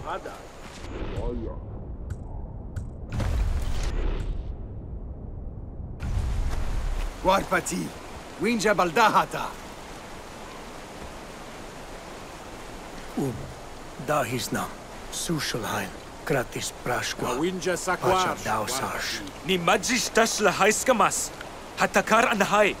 Suhada. Oh, yeah. Wenja Baldahata. Um, Dahisnam, Sushalheim, Kratis Prashkwa, Winja Sakwa, Pacha Dausash. Ni Majis Tashla Haiskamas, Hatakar and Hai,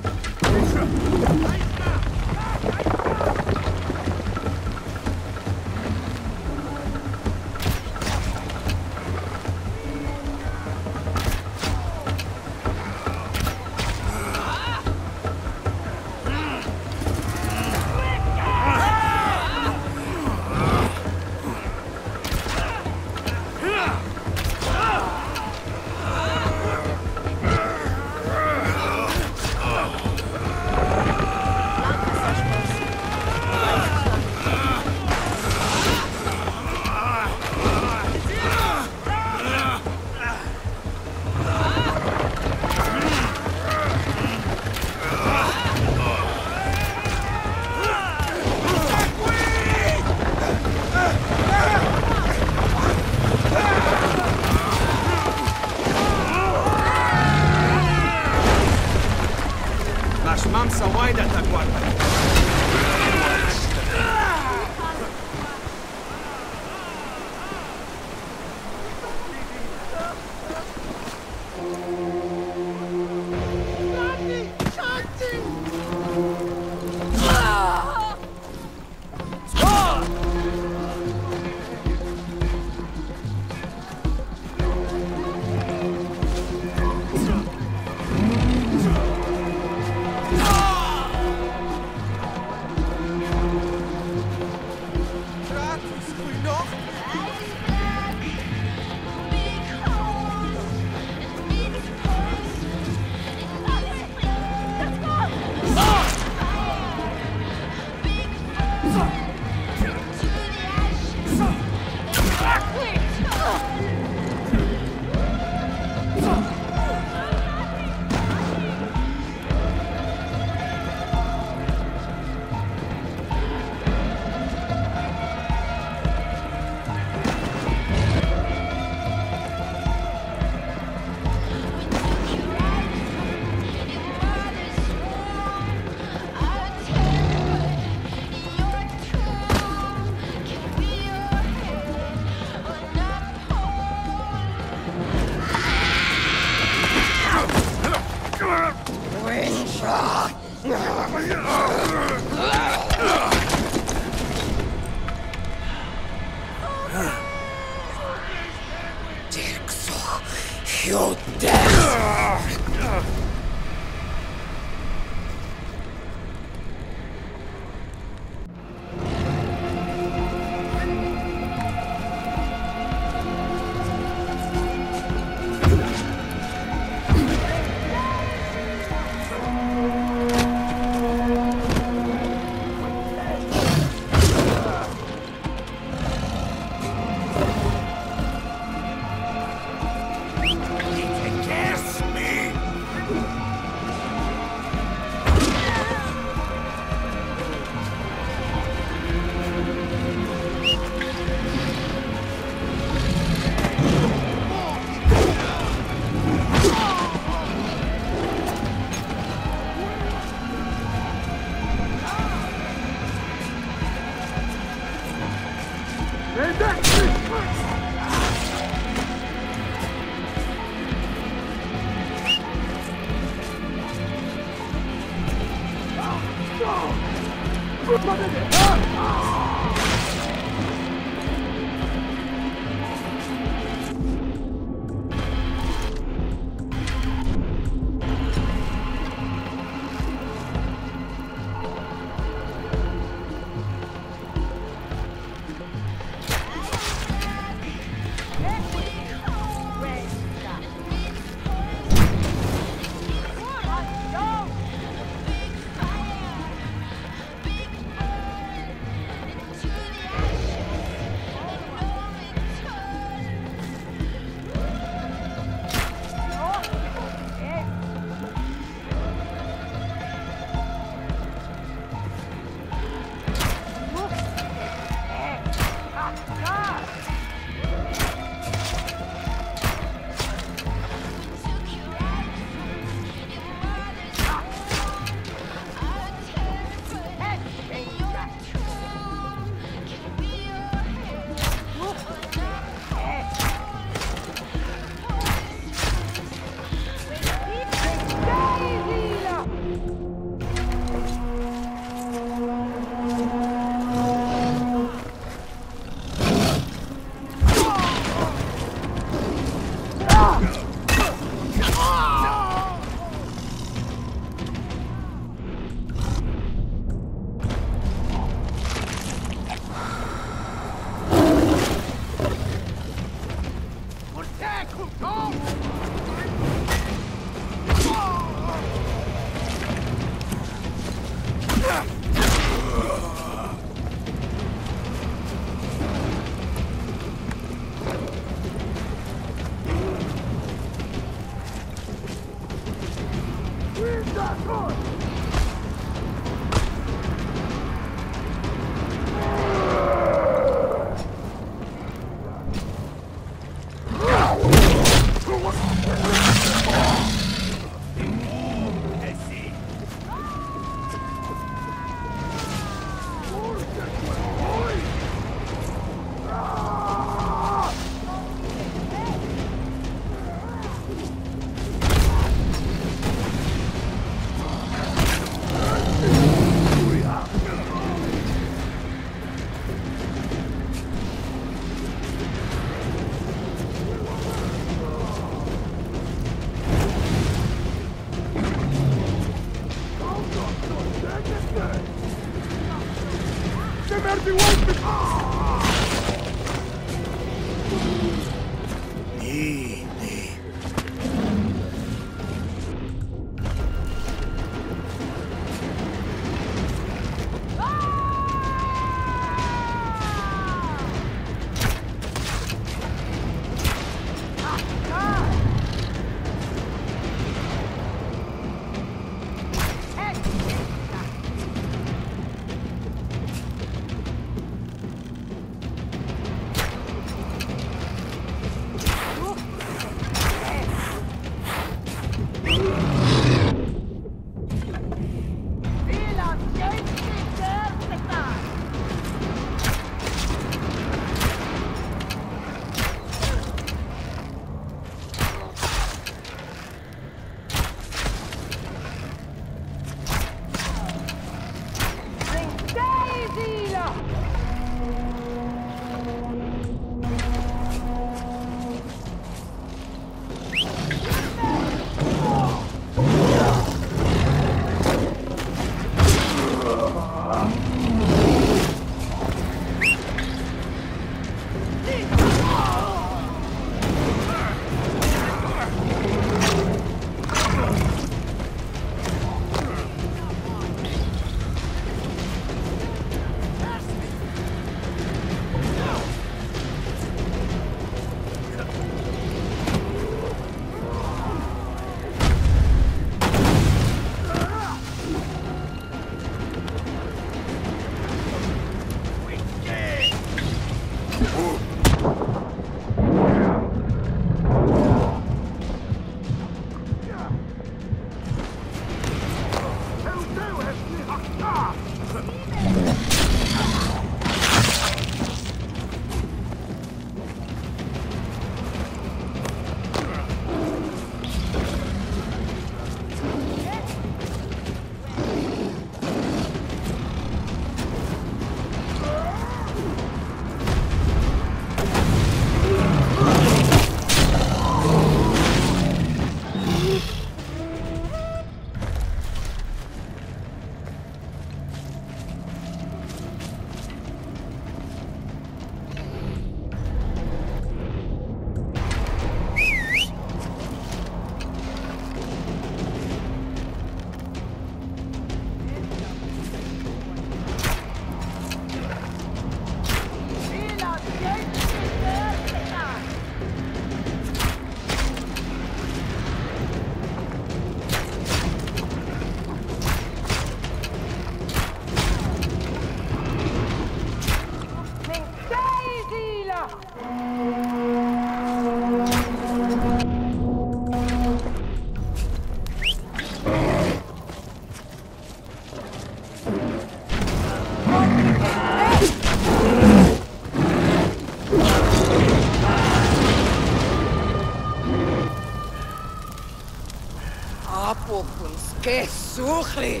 ¡Qué sujli!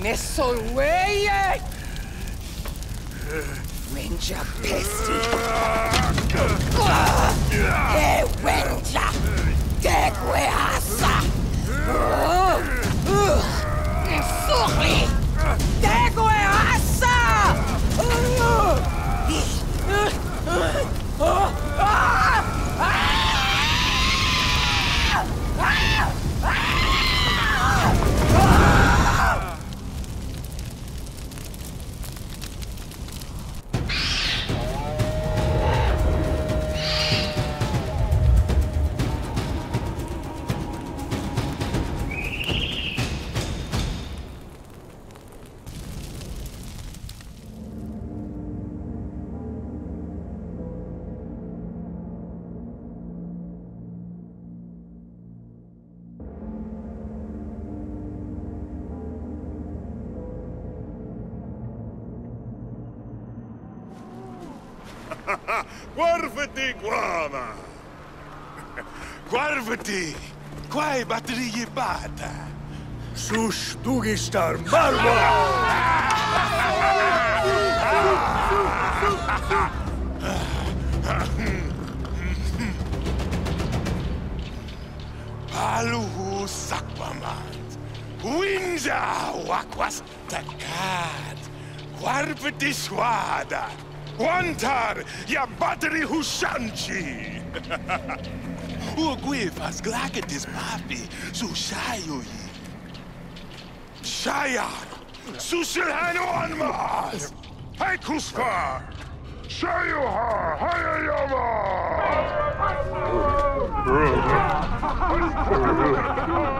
¡Nesolweye! Wenja pesti! ¡Eh, wenja! ¡Tegweasa! ¡Sujli! ¡Tegweasa! Guarvati, guava! Guarvati! Quai batterie bata! Sus dugistar barba! Paluhu sakpamat! Wenja wakwas takat. Warpati swada. Wantar ya battery hushanchi. Ugwe fas glakatis papi sushayo yi. Shayar. Susilhano anmas. Hai kusfa. Shayoha hayayama.